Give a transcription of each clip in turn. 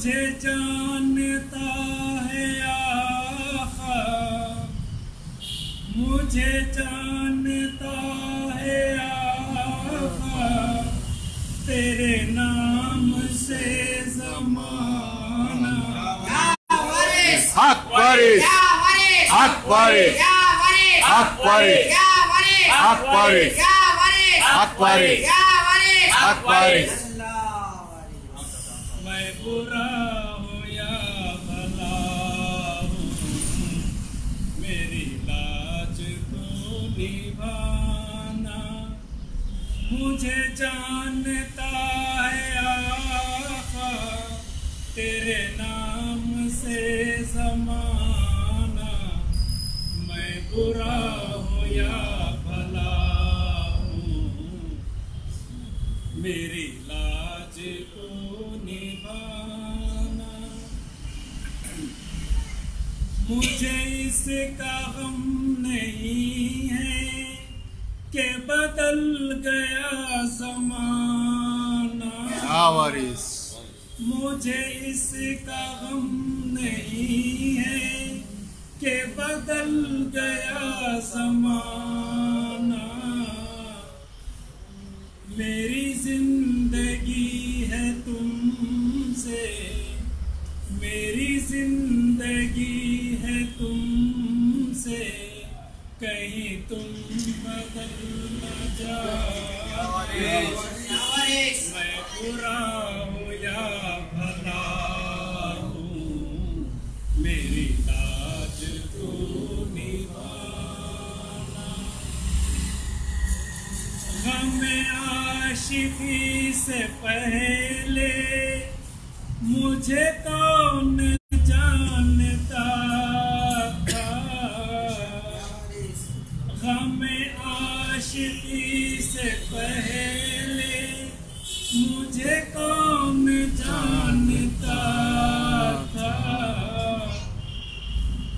मुझे जानता है आखा मुझे जानता है आखा तेरे नाम से जमाना। हक वारिस हक वारिस हक वारिस हक वारिस हक वारिस हक वारिस मैं बुरा मुझे जानता है आका, तेरे नाम से जमाना। मैं बुरा हूँ या भला हूँ? मेरी लाज को निभाना। मुझे इसका गम नहीं है। कि बदल गया समाना वारिस मुझे इसका गम नहीं है के बदल गया समाना मेरी ज़िंदगी है तुमसे मेरी ज़िंदगी है तुमसे। कहीं तुम बदल न जाओ मैं बुरा हूँ या भला हूँ मेरी लाज को आशिकी से पहले मुझे कौन गम आशिकी से पहले मुझे कौन जानता था?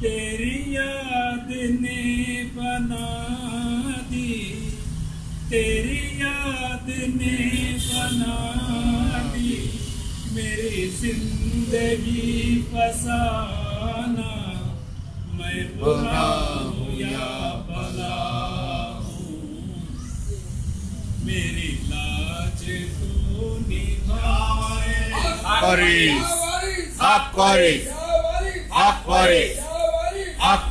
तेरी याद ने बना दी, तेरी याद ने बना दी। मेरी ज़िंदगी फसाना, मैं बुरा या भला? हक वारिस हक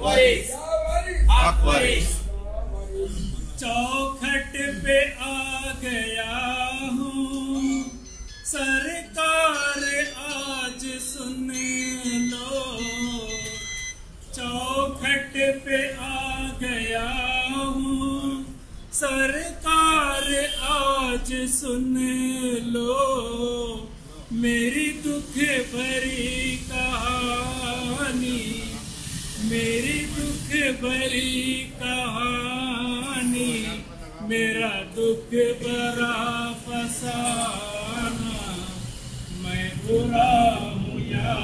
वारिस हक वारिस चौखट पे आ गया हूँ। सरकार, आज सुन लो। चौखट पे आ गया हूँ। सरकार आज सुन लो, मेरी दुख भरी कहानी, मेरी दुख भरी कहानी, मेरा दुख भरा फसाना, मैं बुरा हूँ या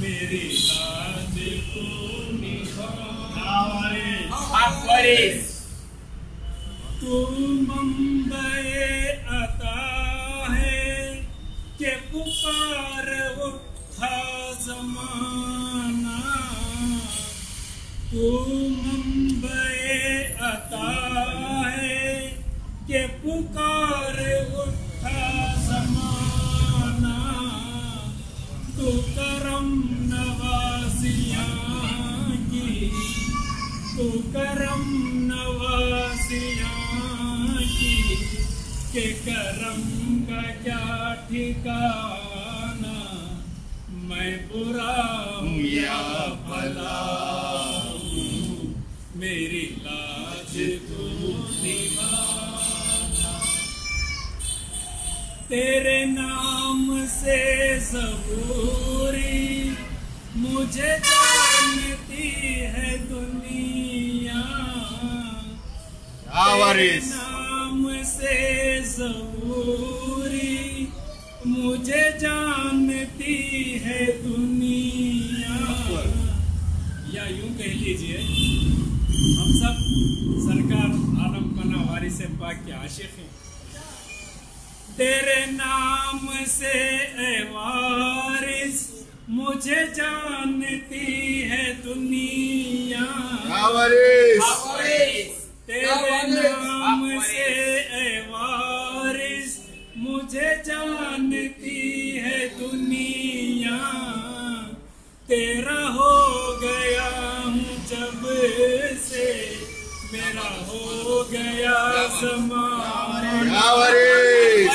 मेरी लाज को निभाए तू मुंबई आता है के पुकार उठा जमाना तू मुंबई आता है के पुकार उठा तू करम नवासिया की करम का क्या ठिकाना? मैं बुरा हूँ या भला मेरी लाज निभाना। तेरे नाम से जबूरी मुझे वारिस नाम से मुझे जानती है दुनिया। या यूँ कह लीजिए हम सब सरकार आलम पना वारी से पाक के आशिक हैं। तेरे नाम से वारिस मुझे जानती है दुनिया। वारिस तेरे नाम से वारिस मुझे जानती है दुनिया तेरा हो गया हूँ जब से मेरा हो गया समान या वारिस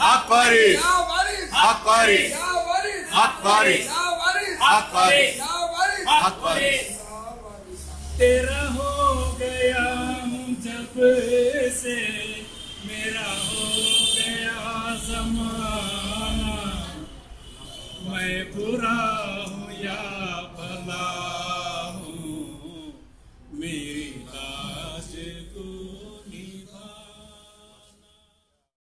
हक वारिस हक वारिस हक वारिस हक वारिस तेरा हो पूरा हूँ यार